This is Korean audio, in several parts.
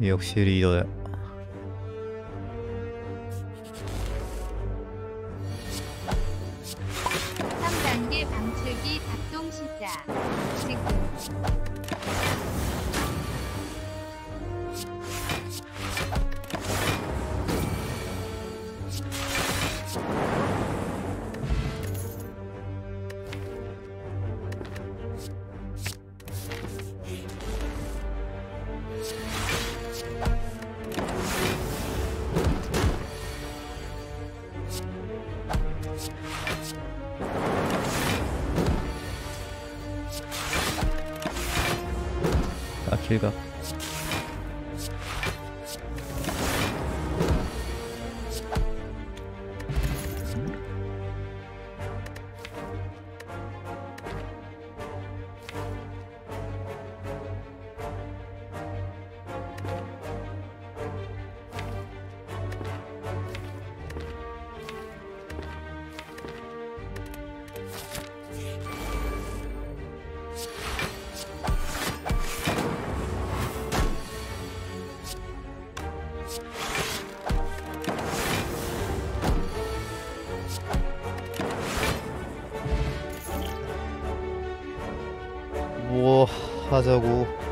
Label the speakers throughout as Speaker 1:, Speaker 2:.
Speaker 1: Йоксерила 하자고.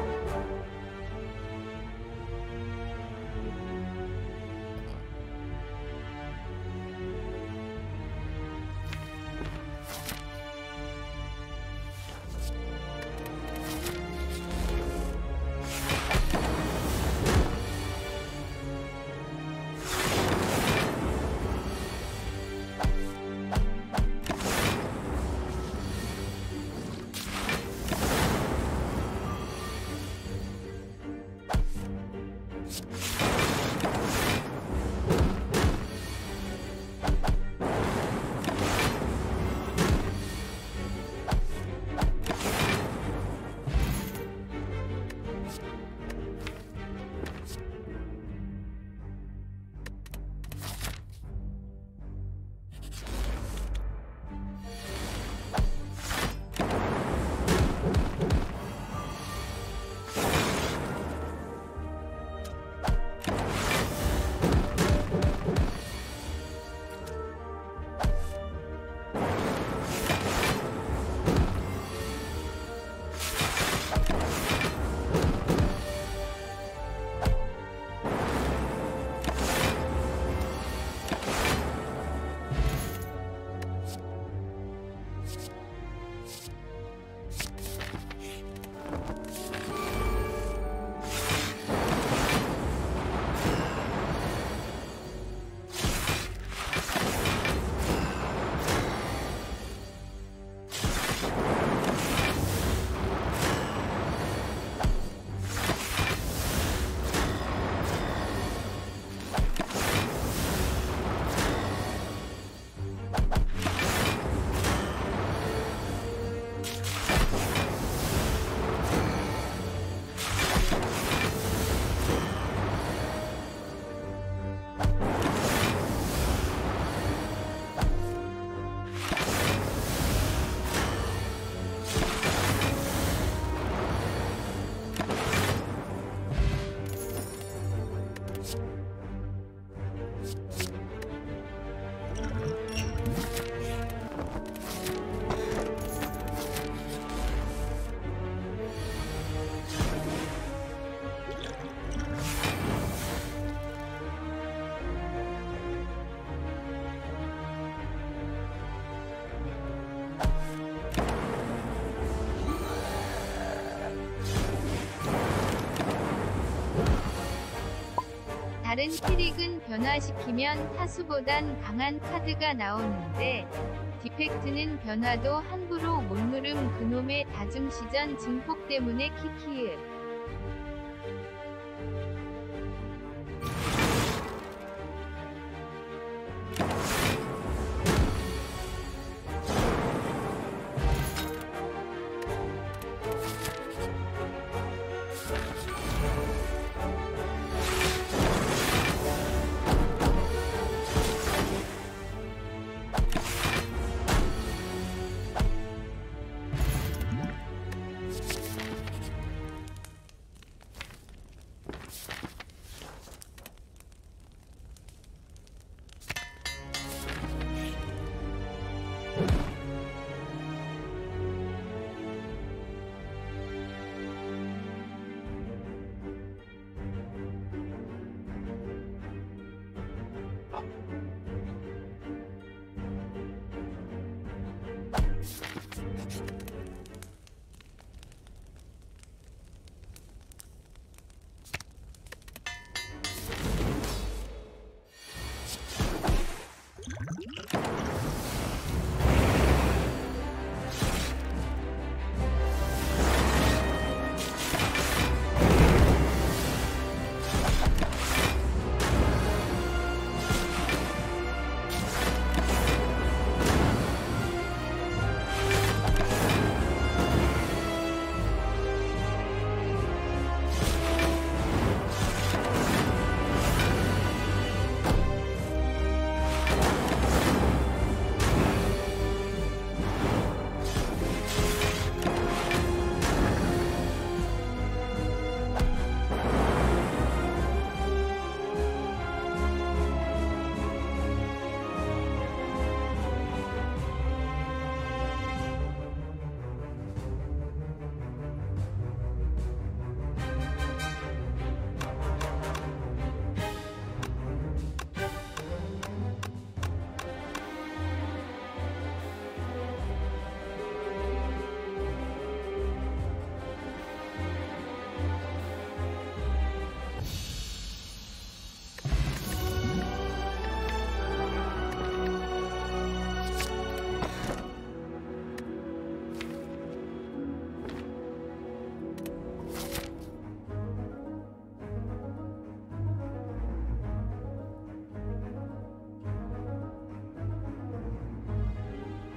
Speaker 1: 다른 캐릭은 변화시키면 타수보단 강한 카드가 나오는데 디펙트는 변화도 함부로 못 누름 그놈의 다중시전 증폭 때문에 키키을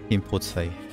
Speaker 2: Input 2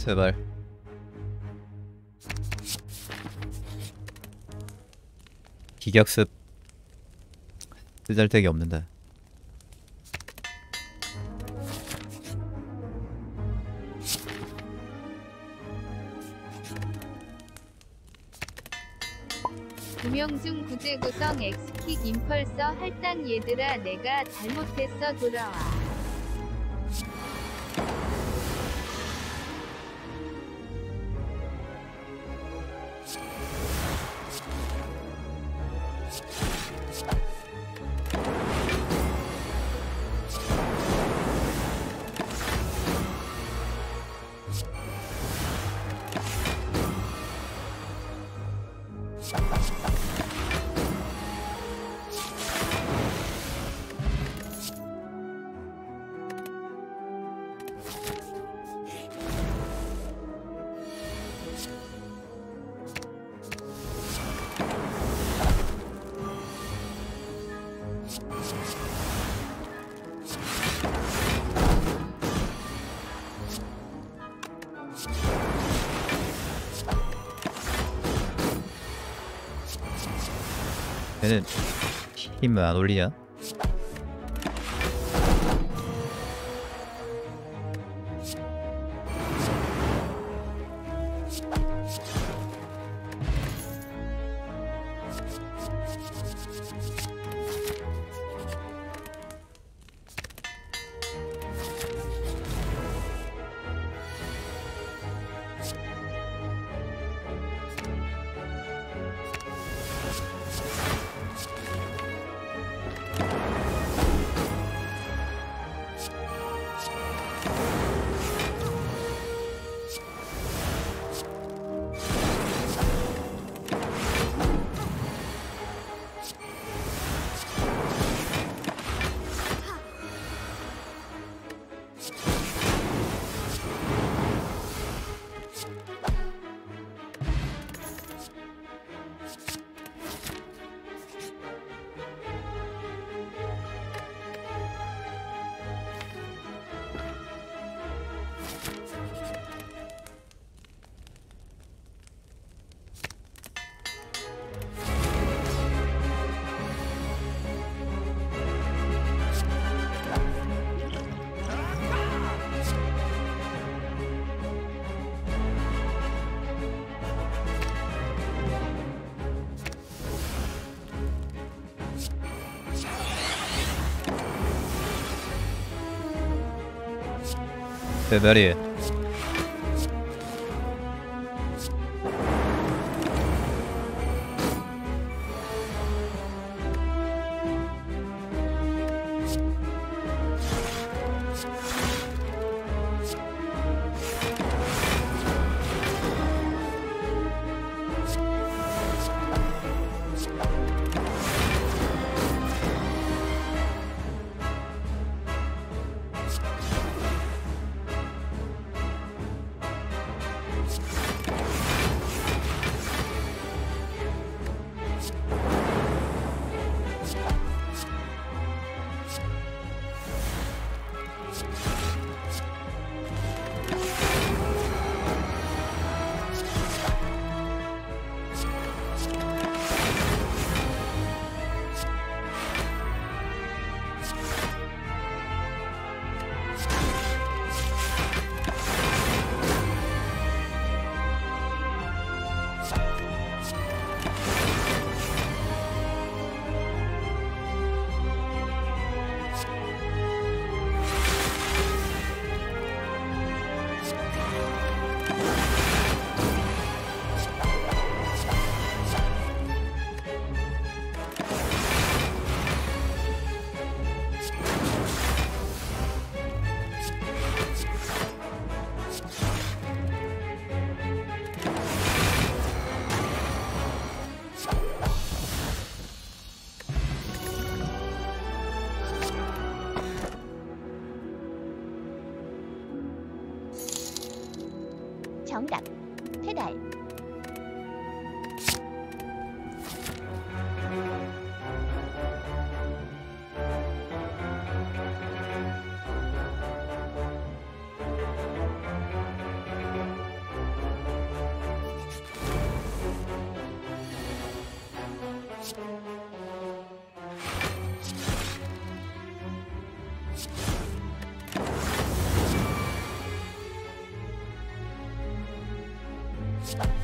Speaker 2: 제발. 기격습 쓰잘데기 없는데.
Speaker 1: 김영중 구제구성 엑스킥 임펄서 할당 얘들아 내가 잘못했어 돌아와
Speaker 2: 얘는 힘을 안 올리냐? 배별이
Speaker 3: 정답. you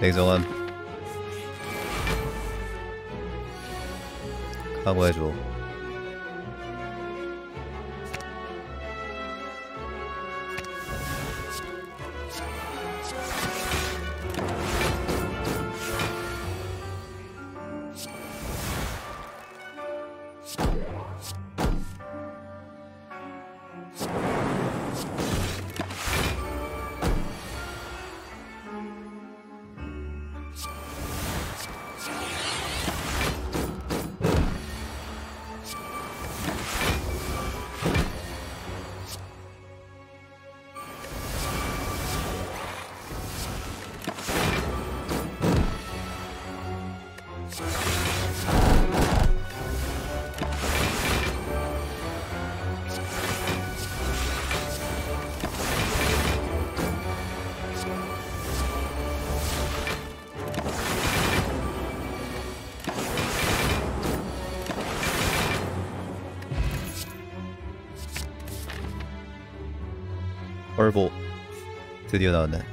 Speaker 2: 냉정한. 각오해줘 드디어 나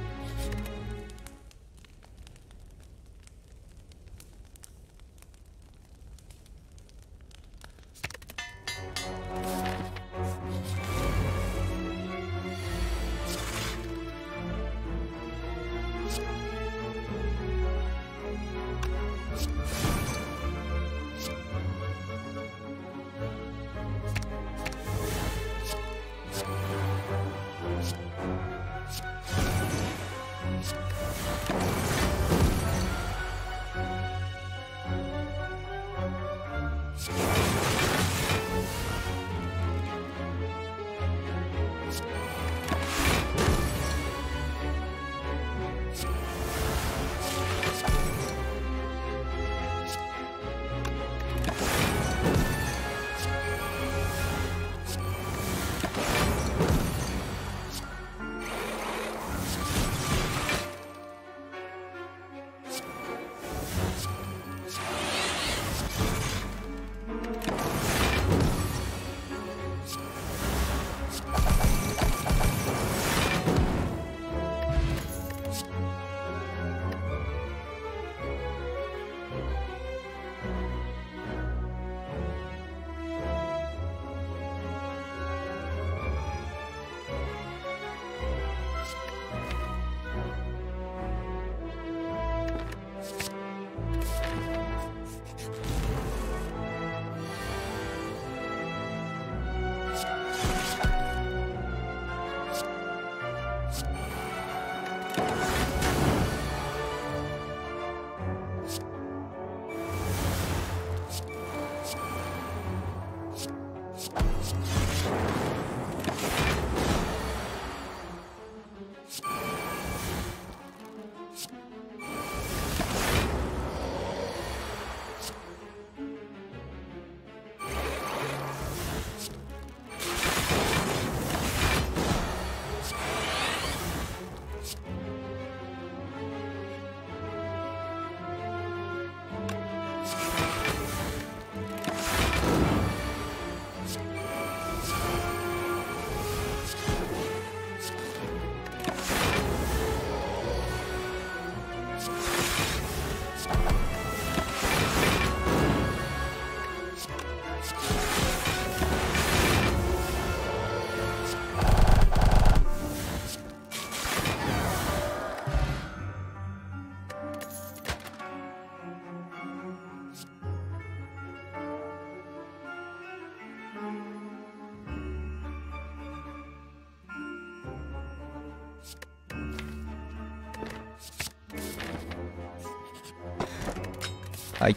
Speaker 2: 아이.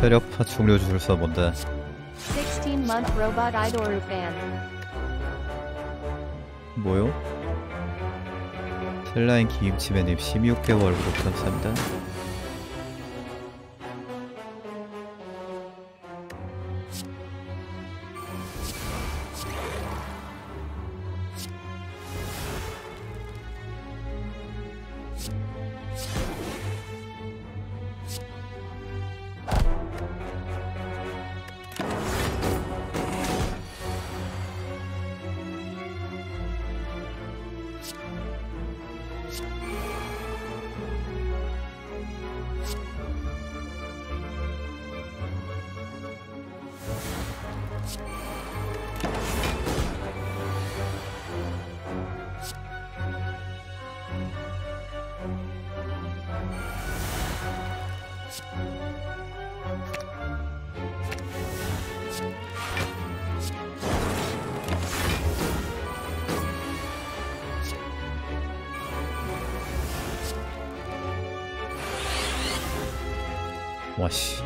Speaker 2: 체력 파충류 주술사 뭔데? 뭐요? 셀라인 김치매님 16개월 구독 감사합니다 我洗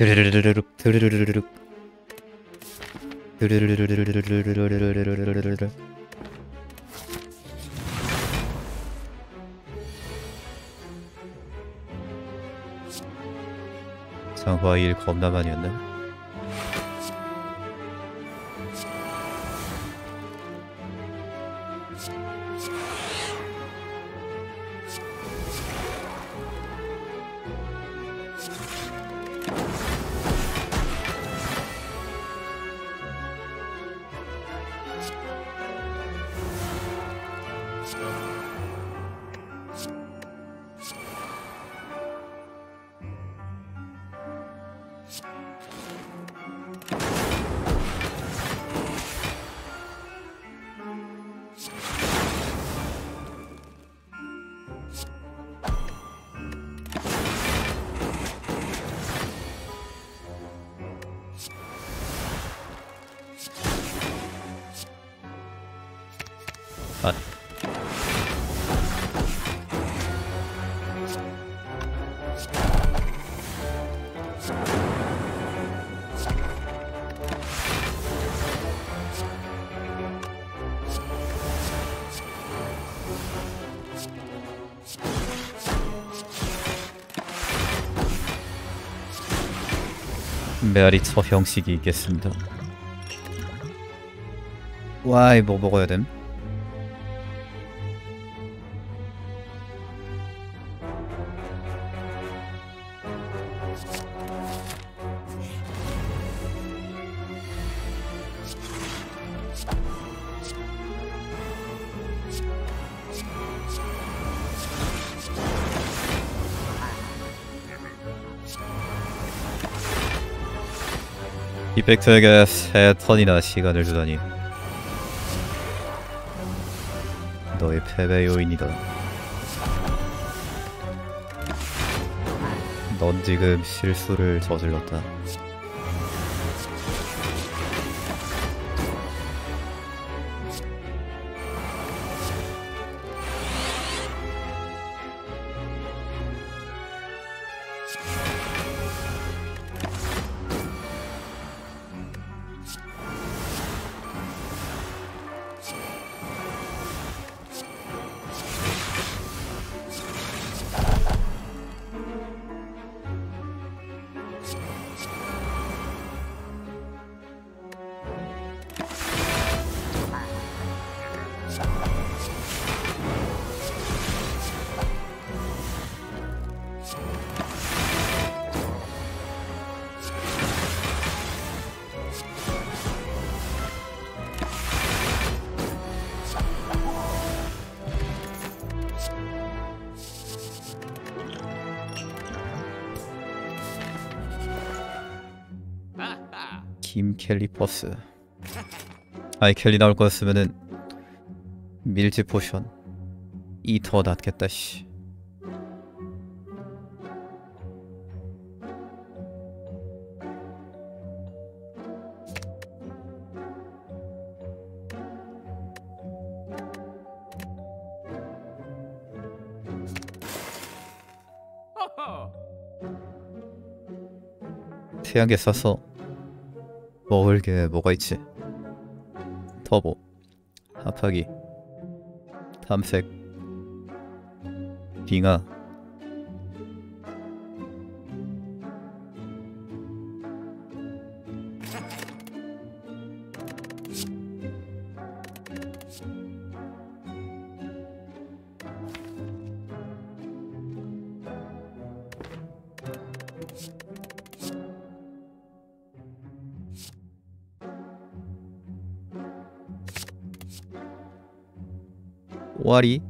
Speaker 2: 드르르르륵 드르르르륵 드르르르르르 드르르르르르르르르르르르 상호와의 겁나 많이 왔나? 메아리터 형식이 있겠습니다 와이 뭐 먹어야 됨? 빅터에게 세 턴이나 시간을 주다니. 너의 패배 요인이다. 넌 지금 실수를 저질렀다. 왔네 김 켈리 버스. 아이 켈리 나올 거였으면은 밀집 포션. 이 더 낫겠다 씨. 태양계 쏴서 먹을 게 뭐가 있지? 터보, 합하기, 탐색, 빙하, 오아리,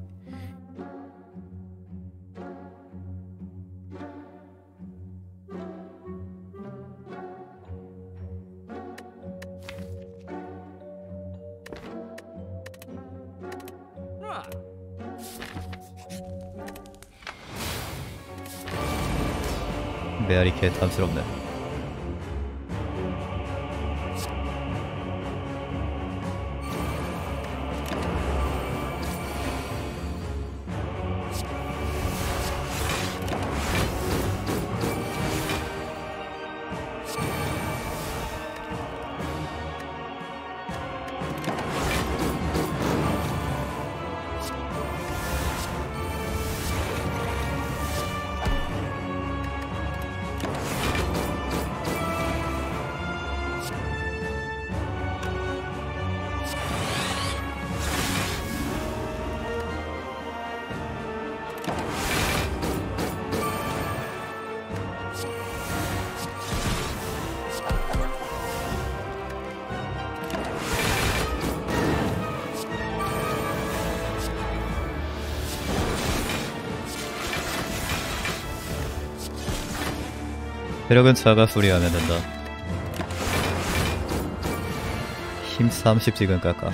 Speaker 2: 메아리 개 탐스럽네. 체력은 차가 수리하면 된다. 힘 30 지금 깎아.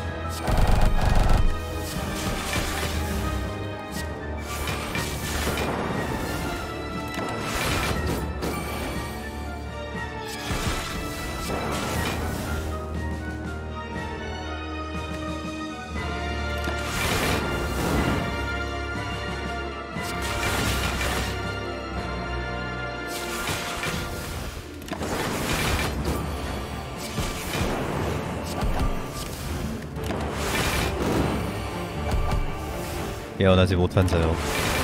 Speaker 2: 깨어나지 못한 자요.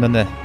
Speaker 2: 끝났네.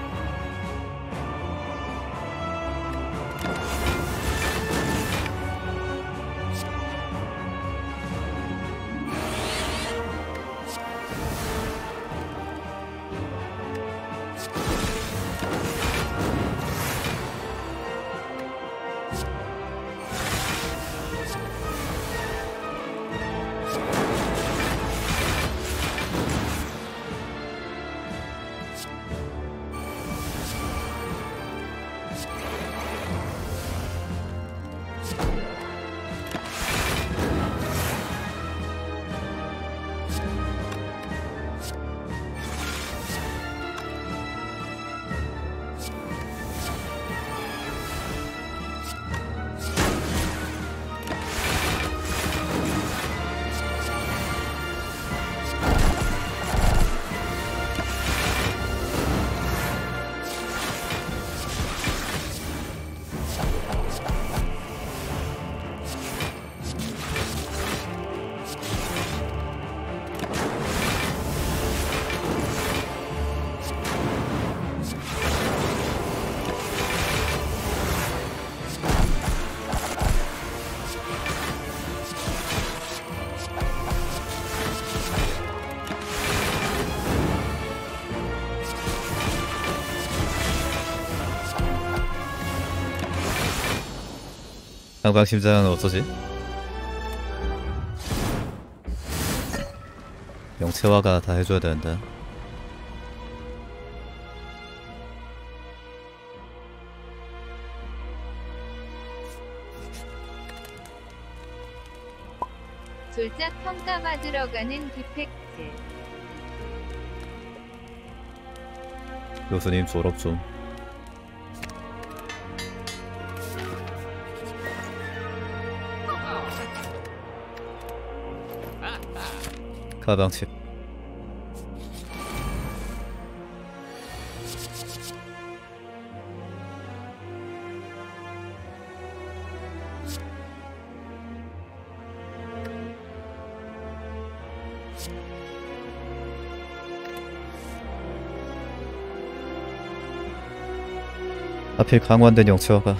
Speaker 2: 한광심장은 어쩌지? 영채화가 다 해줘야 되는데
Speaker 1: 졸작 평가받으러 가는 디펙트.
Speaker 2: 교수님 졸업 좀 가방칩 하필 강화된 영채화가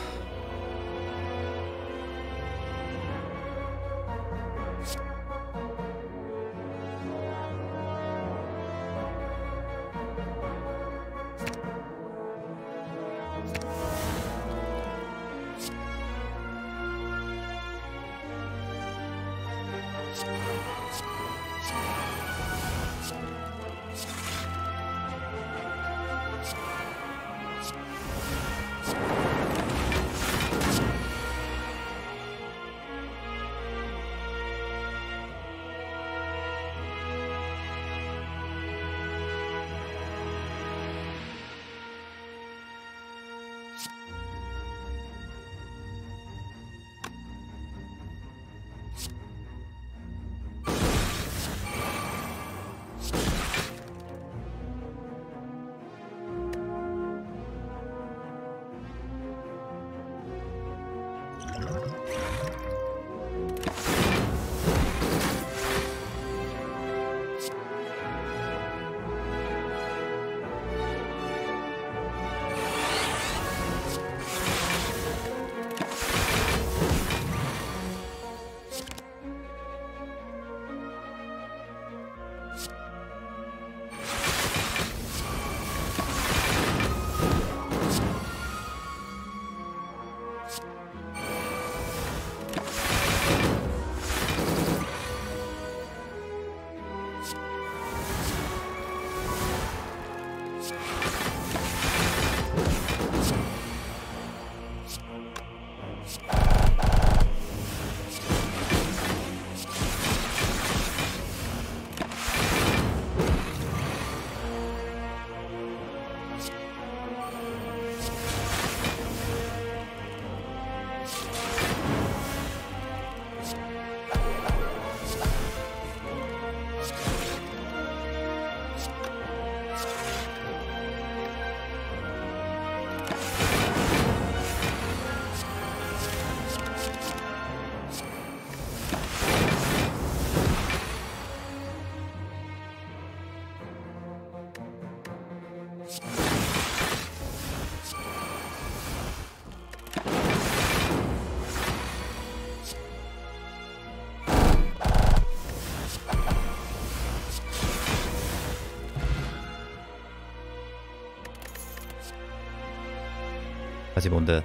Speaker 2: 아직 뭔데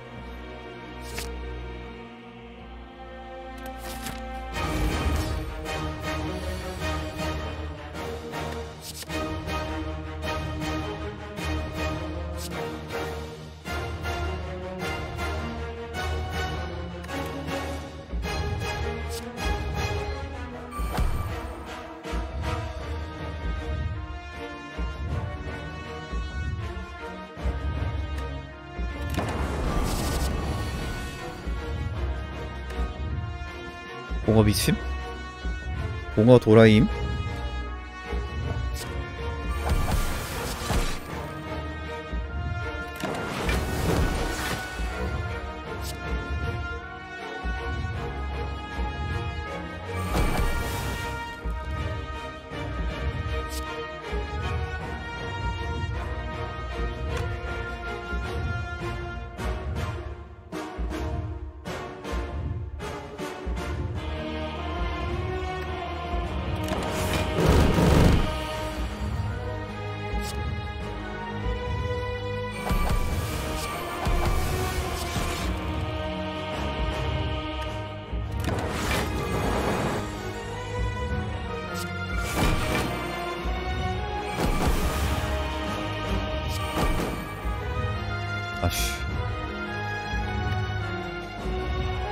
Speaker 2: 봉어 미침? 봉어 도라임?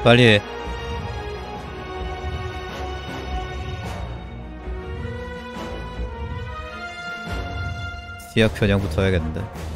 Speaker 2: 빨리 해. 시약 편향부터 해야겠는데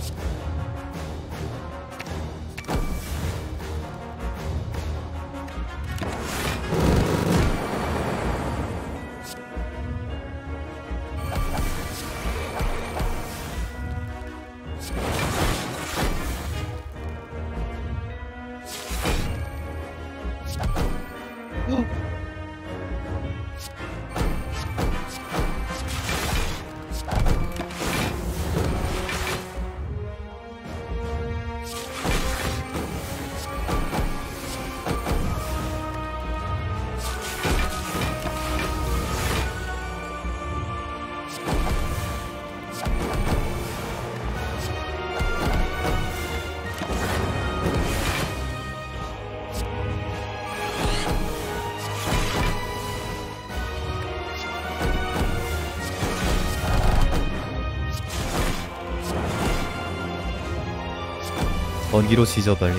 Speaker 2: 번기로 지져 빨리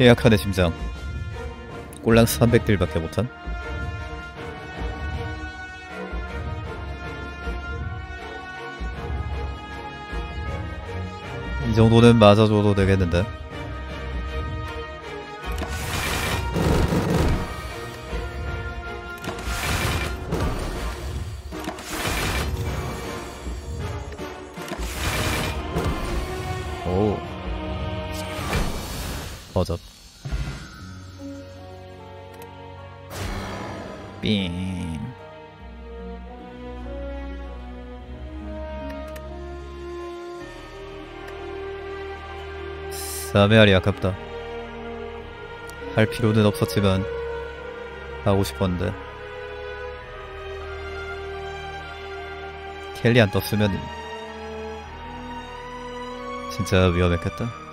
Speaker 2: 해약하네 심장 꼴랑 300딜밖에 못한? 이 정도는 맞아줘도 되겠는데 사메알이 아깝다. 할 필요는 없었지만 하고 싶었는데. 켈리 안 떴으면 진짜 위험했겠다